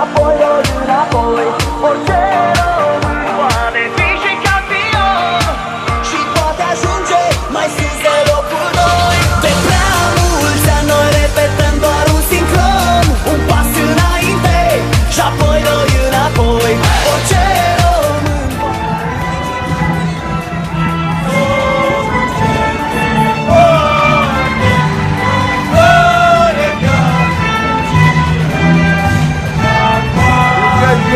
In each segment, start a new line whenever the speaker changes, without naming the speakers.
apoyo de una boy, por cero.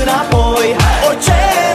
înapoi O cer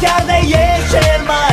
Kardeşim